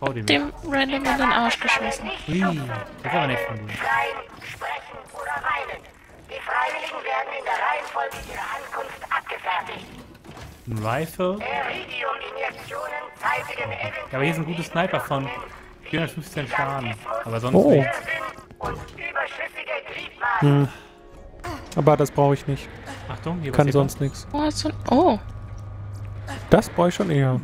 Hau den weg. dem random in den Arsch geschossen. Ui, das aber nett von dir. Schreien, sprechen oder weinen. Die Freiwilligen werden in der Reihenfolge ihrer Ankunft abgefertigt. Ein Rifle. Iridium-Injektionen zeitigen Ja, aber hier ist ein guter Sniper von 415 Schaden. Aber sonst Oh. nichts. Gliedmaßen. Aber das brauche ich nicht. Achtung, hier Kann sonst nichts. Oh, du... Oh. Das brauche ich schon eher.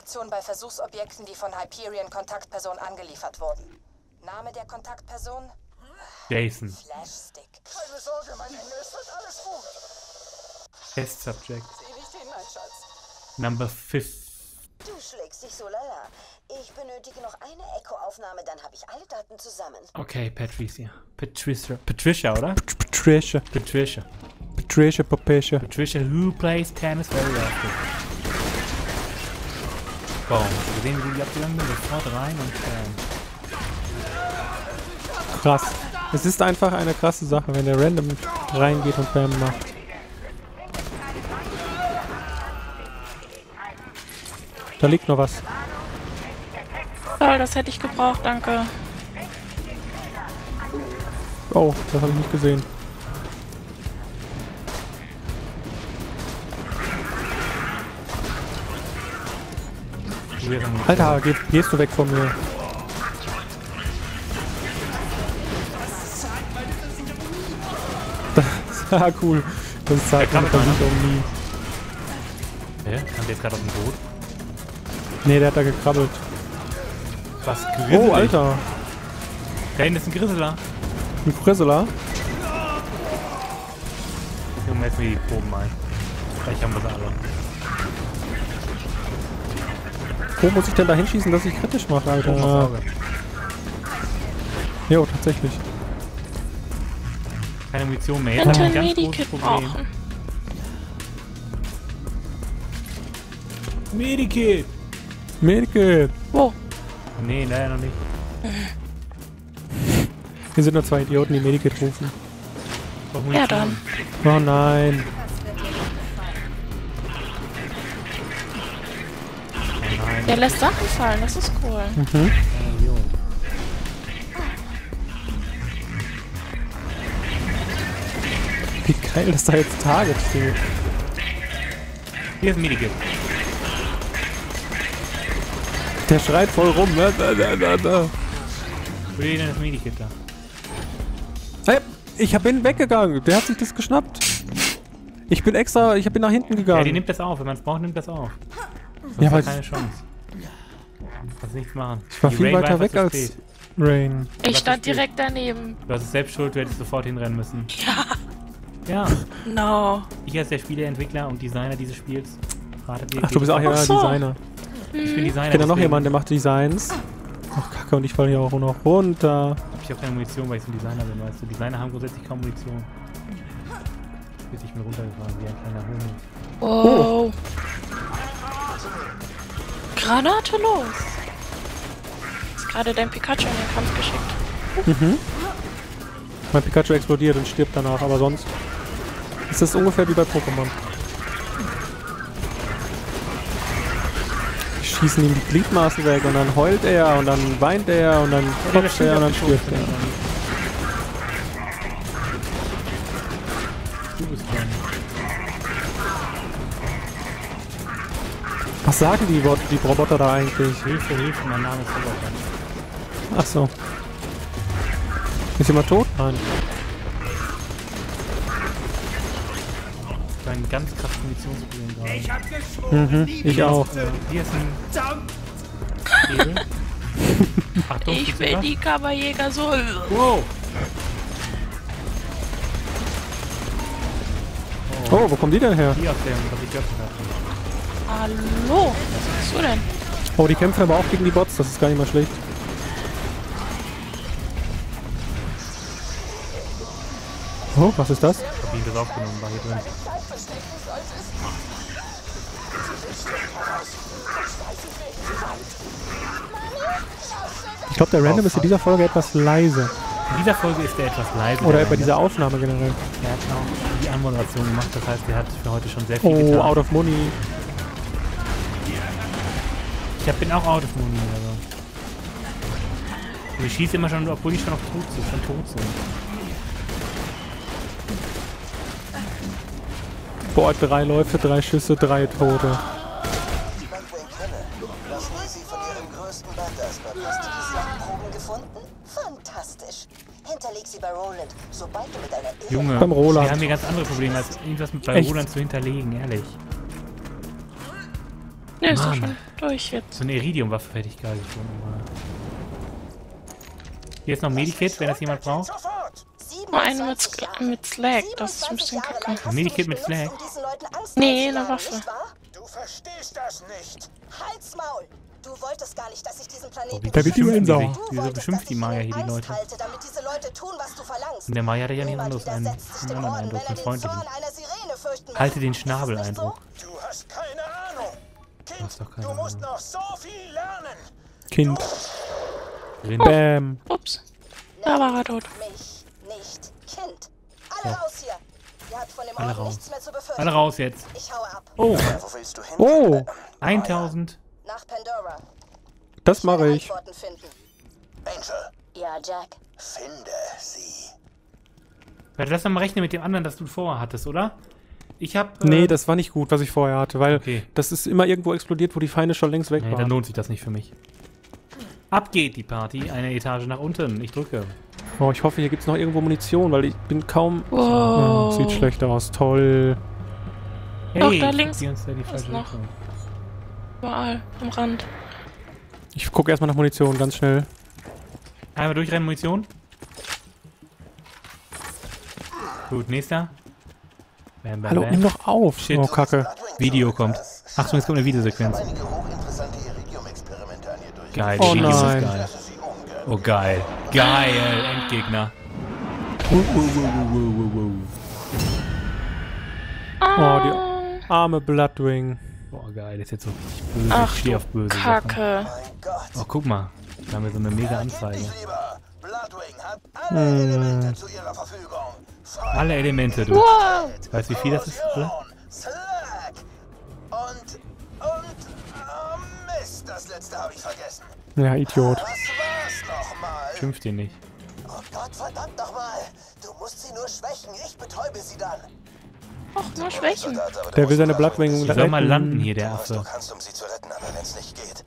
Slack-Injektion bei Versuchsobjekten, die von Hyperion-Kontaktperson angeliefert wurden. Name der Kontaktperson? Jason. Flashstick. Keine Sorge, mein Engel, es wird alles gut. Test Subject. Sieh nicht hin, mein Schatz. Number 5. Du schlägst dich so lala. Ich benötige noch eine Echo-Aufnahme, dann habe ich alle Daten zusammen. Okay, Patricia. Patricia. Patricia, oder? Patricia. Patricia. Patricia, Patricia. Patricia, who plays tennis very often. Boom. Gesehen, wie die abgegangen sind? Sofort rein und ähm, Krass. Es ist einfach eine krasse Sache, wenn der random reingeht und Bam macht. Da liegt noch was. Toll, das hätte ich gebraucht, danke. Oh, das habe ich nicht gesehen. Alter, geh, gehst du weg von mir. Das war cool. Das zeigt krabbelt sich um nie. Hä? Kam der jetzt gerade aus dem Boot? Nee, der hat da gekrabbelt. Was? Grizzelig? Oh, Alter. Da hinten ist ein Grizzler. Ein Frisseler. Junge, jetzt mir die Proben ein. Vielleicht haben wir sie alle. Wo muss ich denn da hinschießen, dass ich kritisch mache, Alter? Jo, tatsächlich. Keine Munition mehr. Ich Jetzt haben wir ein ein ganz großes Medikit Problem. Medikit! Medikit. Wo? Nee, leider noch nicht. Hier sind nur zwei Idioten, die Medikit rufen. Ja, dann. Oh nein. Der lässt Sachen fallen, das ist cool. Mhm. Wie geil, dass da jetzt Target steht. Hier ist ein Medikit. Der schreit voll rum. Ne? Da, da, da, da. Wo ist denn das Medikit da? Hey, ich hab ihn weggegangen. Der hat sich das geschnappt. Ich bin extra, ich bin nach hinten Ja, die gegangen. nimmt das auf. Wenn man es braucht, nimmt das auf. Sonst Ja, hat aber keine Chance. Kannst nichts machen. ich war Die viel Rain weiter einfach weg als spät. Rain. Ich stand direkt daneben. Du hast es selbst schuld, du hättest sofort hinrennen müssen. Ja, Ja, no. ich als der Spieleentwickler und Designer dieses Spiels ratet dir. Ach, du bist auch ja so. Designer. Ich bin Designer. Ich kenne noch deswegen jemanden, der macht Designs. Ach, kacke, und ich falle hier auch noch runter. hab ich auch keine Munition, weil ich so ein Designer bin, weißt du. Designer haben grundsätzlich kaum Munition. Jetzt ich bin runtergefahren, wie ein kleiner Homo. Wow. Granate los. Gerade dein Pikachu in den Kampf geschickt. Mein Pikachu explodiert und stirbt danach, aber sonst ist das ungefähr wie bei Pokémon. Ich schießen ihm die Gliedmaßen weg und dann heult er und dann weint er und dann klopft er und dann stirbt er. Du bist dran. Was sagen die, die Roboter da eigentlich? Hilfe, Hilfe, mein Name ist Roboter. Ach so. Ist jemand tot? Nein. Ein ganz krasses Munitionsproblem gerade. Ich hab geschworen, Mhm, ich auch. Äh, hier ist ein Hebel. Achtung, Ich das? die Kammerjäger so. Wow! Oh, wo kommen die denn her? Die aus dem, was ich. Hallo? Was bist du denn? Oh, die kämpfen aber auch gegen die Bots, das ist gar nicht mal schlecht. Oh, was ist das? Ich hab ihn das aufgenommen, war hier drin. Ich glaube, der Random ist in dieser Folge etwas leise. In dieser Folge ist er etwas leise. Oder der bei dieser Aufnahme generell. Ja, genau. Die Anmoderation gemacht, das heißt, er hat für heute schon sehr viel Oh, getan. out of money. Ich hab, bin auch out of money, also. Ich schieße immer schon, obwohl ich schon auf tot sind, schon tot sind. Boah, drei Läufe, drei Schüsse, drei Tote. Gefunden? Junge, Beim Roland. wir haben hier ganz andere Probleme, als irgendwas mit bei Echt? Roland zu hinterlegen, ehrlich. Ne, ist doch schon durch jetzt. So eine Iridium-Waffe hätte ich gerade schon. Aber Hier ist noch ein Medikit, wenn das jemand braucht. Sofort! Oh, eine mit, mit Slag, das ist ein bisschen kacke. Medikit mit Flag? Nee, eine Waffe. Du verstehst das nicht. Halsmaul! Du wolltest gar nicht, dass ich diesen Planeten Oh, Da wird sich- Du wieso beschimpft die Maya hier die Leute? Halte, damit diese Leute tun, was du verlangst. Und der Maya hat ja nicht Niemand anderes einen, einen anderen Eindruck, einen den freundlichen. Halte den nicht Schnabel-Eindruck. Du hast keine Ahnung. Kind, hast doch keine du musst Ahnung. noch so viel lernen. Kind. Drin. Bam. Ups. Da war er tot. Mich Kind. Alle raus hier. Ihr habt von dem Alle Orden raus. nichts mehr zu befürchten. Alle raus jetzt. Ich haue ab. Oh, Wo willst du hin? Oh, 1000. Nach Pandora. das mache ich. Angel, Ja, Jack. finde sie. Warte, lass doch mal rechnen mit dem anderen, das du vorher hattest, oder? Ich hab. Äh, Nee, das war nicht gut, was ich vorher hatte, weil Okay. das ist immer irgendwo explodiert, wo die Feinde schon längst weg Nee, dann waren. lohnt sich das nicht für mich. Ab geht die Party, eine Etage nach unten. Ich drücke. Oh, ich hoffe, hier gibt es noch irgendwo Munition, weil ich bin kaum... Wow. Oh, sieht schlecht aus. Toll. Doch, da links die uns da die falsche noch. Überall, am Rand. Ich gucke erstmal nach Munition, ganz schnell. Einmal durchrennen, Munition. Gut, nächster. Bam, bam, Hallo, bam. nimm doch auf. Shit. Oh, Kacke. Video kommt. Achtung, jetzt kommt eine Videosequenz. Geil, Oh ist nein. geil. Oh, geil. Geil, Endgegner. Oh, die arme Bloodwing. Boah, geil, das ist jetzt so richtig böse. Ach ich stehe auf böse Sachen. Kacke. Mein Gott. Oh, guck mal. Da haben wir so eine mega Anzeige. alle Elemente zu ihrer Verfügung. Feuer, Alle Elemente, du. Wow. Weißt du, wie viel das ist? Slag und... und... Oh Mist, das letzte habe ich vergessen. Ja, Idiot. Schimpft ihr nicht. Oh Gott, verdammt nochmal. Du musst sie nur schwächen. Ich betäube sie dann. Och, nur Schwächen. Der will seine Die soll mal landen hier, der was du Affe. kannst, um sie zu retten, aber wenn's nicht geht.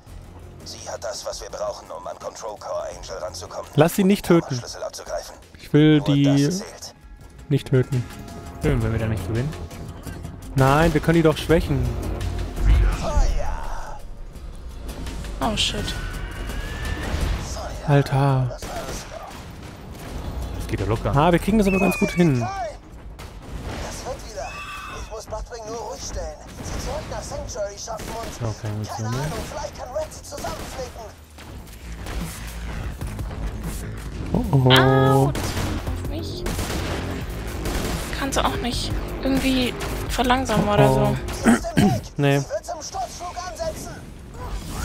Sie hat das, was wir brauchen, um an Control Core Angel ranzukommen. Lass sie nicht töten. Ich will die nicht töten. Schön, wenn wir da nicht gewinnen. Nein, wir können die doch schwächen. Feuer! Oh shit. Alter. Das geht ja locker. Ah, wir kriegen das aber ganz gut hin. Fein. Das wird wieder. Ich muss Bloodwing nur ruhig stellen. Sie zurück nach Sanctuary schaffen und... So, zusammenflicken. Oh, Au, oh. das auf mich. Kann sie auch nicht irgendwie verlangsamen oder so. Weg. Nee.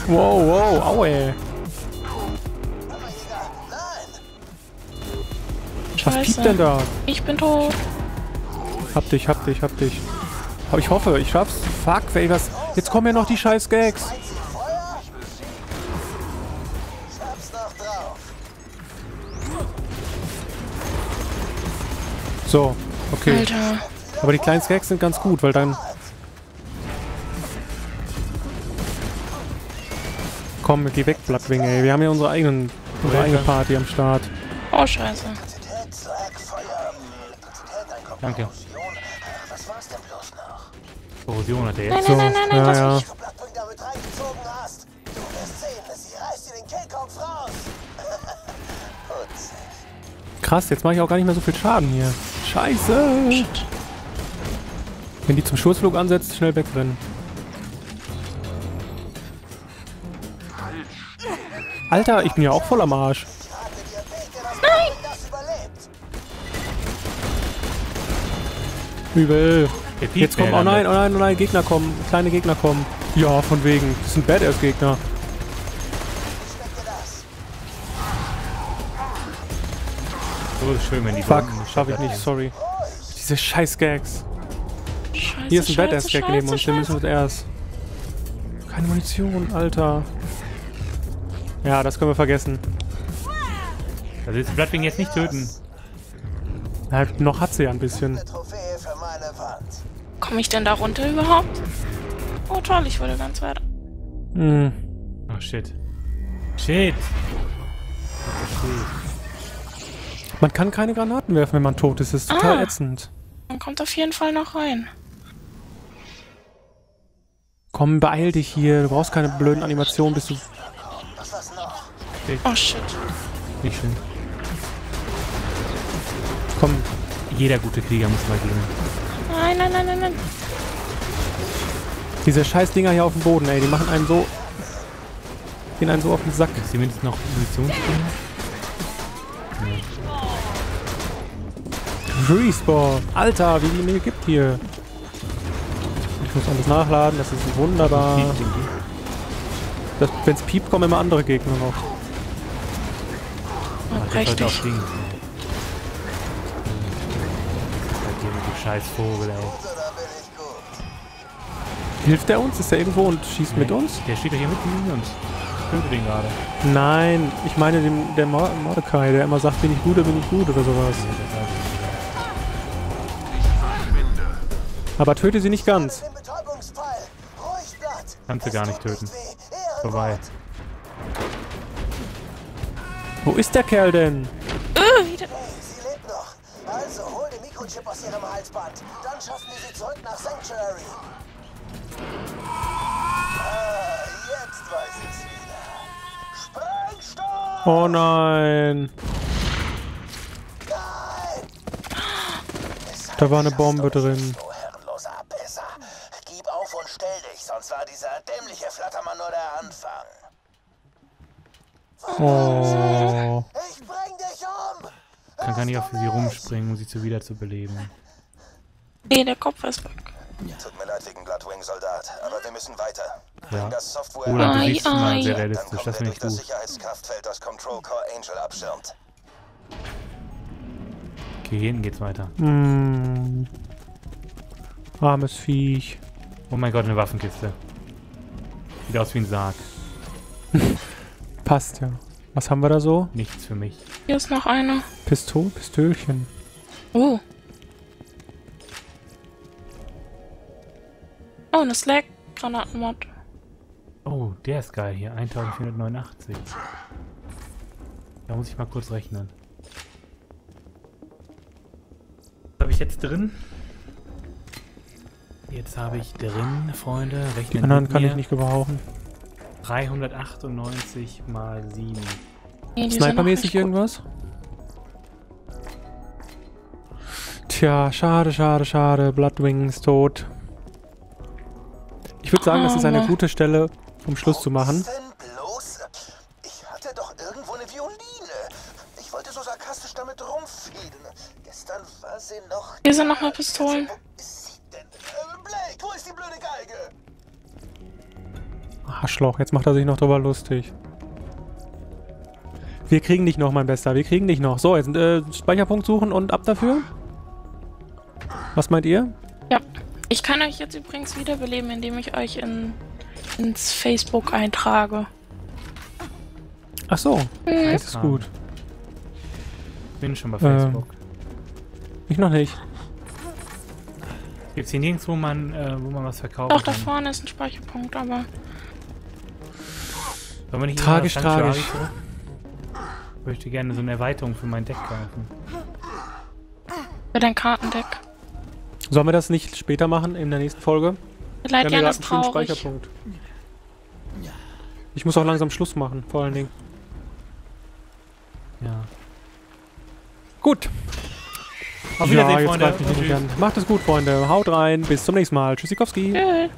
Wow, wow, aue. Was Scheiße. piept denn da? Ich bin tot. Hab dich, hab dich, hab dich. Aber ich hoffe, ich schaff's. Fuck, ey, was? Jetzt kommen ja noch die scheiß Gags. So, okay. Alter. Aber die kleinen Gags sind ganz gut, weil dann... Komm, geh weg, Bloodwing, ey. Wir haben ja unsere eigenen, unsere eigene Party am Start. Oh, scheiße. Danke. Was war's denn bloß noch? Korrosion hat er Nein, jetzt. nein, nein, nein, nein, ja, ja. nicht. Du Bloodwing damit reingezogen hast. Du wirst sehen, sie reißt dir den Kehlkopf raus. Putzig. Krass, jetzt mache ich auch gar nicht mehr so viel Schaden hier. Scheiße. Wenn die zum Sturzflug ansetzt, schnell wegrennen. Alter, ich bin ja auch voll am Arsch. Übel. Jetzt kommen, mir oh nein, oh nein, oh nein, Gegner kommen. Kleine Gegner kommen. Ja, von wegen. Das sind Badass-Gegner. So ist schön, wenn die Fuck, schaffe ich nicht, sorry. Die diese scheiß Gags. Scheiße, Hier ist ein Badass-Gag neben uns, den müssen wir erst. Keine Munition, Alter. Ja, das können wir vergessen. Also willst du Bloodwing jetzt nicht töten. Ja, noch hat sie ja ein bisschen. Komme ich denn da runter überhaupt? Oh toll, ich wurde ganz weit. Hm. Oh shit. Shit. Man kann keine Granaten werfen, wenn man tot ist. Das ist total Ah. ätzend. Man kommt auf jeden Fall noch rein. Komm, beeil dich hier. Du brauchst keine blöden Animationen, bis du. Noch? Oh shit. Nicht schlimm. Komm. Jeder gute Krieger muss mal gehen. Nein, nein, nein, nein, nein. Diese scheiß Dinger hier auf dem Boden, ey. Die machen einen so. Gehen einen so auf den Sack. Ist hier mindestens noch Munitionsding? Respawn. Alter, wie die mir gibt hier. Ich muss alles nachladen. Das ist wunderbar. Das, wenn's piept, kommen immer andere Gegner noch. Ach, der sollte prächtig. auch Ding. Scheiß Vogel, ey. Hilft der uns? Ist der irgendwo und schießt mit uns? Der steht doch hier mitten neben uns. Ich töte den gerade. Nein, ich meine den, der Mor Mordecai, der immer sagt, bin ich gut oder bin ich gut oder sowas. Aber töte sie nicht ganz. Kannst du gar nicht töten. Vorbei. Wo ist der Kerl denn? Äh, wieder. Ihrem Halsband. Dann schaffen wir sie zurück nach Sanctuary. Ah, jetzt weiß ich's wieder. Sprengstoff! Oh nein. Nein! Da war eine Bombe drin. So. Gib auf und stell dich, sonst war dieser dämliche Flattermann nur der Anfang. Oh. Nicht auf sie rumspringen, um sie zu wieder zu beleben. Nee, der Kopf ist weg. Tut mir leid wegen Bloodwing, Soldat, aber wir müssen weiter. Ja. Das Software Oder du siehst mal sehr realistisch, das wir finde ich das gut. Sicherheitskraftfeld, das Control Core Angel abschirmt. Okay, hier hinten geht's weiter. Hm. Armes Viech. Oh mein Gott, eine Waffenkiste. Sieht aus wie ein Sarg. Passt ja. Was haben wir da so? Nichts für mich. Hier ist noch einer. Pistol, Pistölchen. Oh. Oh, eine Slack-Granatenmod. Oh, der ist geil hier. 1489. Da muss ich mal kurz rechnen. Was habe ich jetzt drin? Jetzt habe ich drin, Freunde, Die rechnen anderen mit kann mir. ich nicht gebrauchen. 398 mal 7. Nee, Snipermäßig irgendwas? Tja, schade, schade, schade. Bloodwing ist tot. Ich würde sagen, das ist eine gute Stelle, um Schluss zu machen. Ich hatte doch irgendwo eine Violine. Ich wollte so sarkastisch damit rumfädeln. Gestern war sie noch. Hier sind noch mal Pistolen. Wo ist sie denn? Äh, Blake, wo ist die blöde Geige? Arschloch, jetzt macht er sich noch drüber lustig. Wir kriegen dich noch, mein Bester. Wir kriegen dich noch. So, jetzt äh, Speicherpunkt suchen und ab dafür. Was meint ihr? Ja. Ich kann euch jetzt übrigens wiederbeleben, indem ich euch in, ins Facebook eintrage. Ach so, Mhm. das ist gut. Bin schon bei Ähm. Facebook. Ich noch nicht. Gibt's hier nirgends, wo man, äh, wo man was verkaufen Doch, da kann? vorne ist ein Speicherpunkt, aber Wollen wir nicht Tragisch, tragisch. Möchte gerne so eine Erweiterung für mein Deck kaufen. für dein Kartendeck. Sollen wir das nicht später machen, in der nächsten Folge? Der Wir haben ja Leitjan gerade ist traurig. Speicherpunkt. Ich muss auch langsam Schluss machen, vor allen Dingen. Ja. Gut. Auf ja, Wiedersehen, jetzt Freunde. Macht es gut, Freunde. Haut rein. Bis zum nächsten Mal. Tschüssikowski. Tschüss.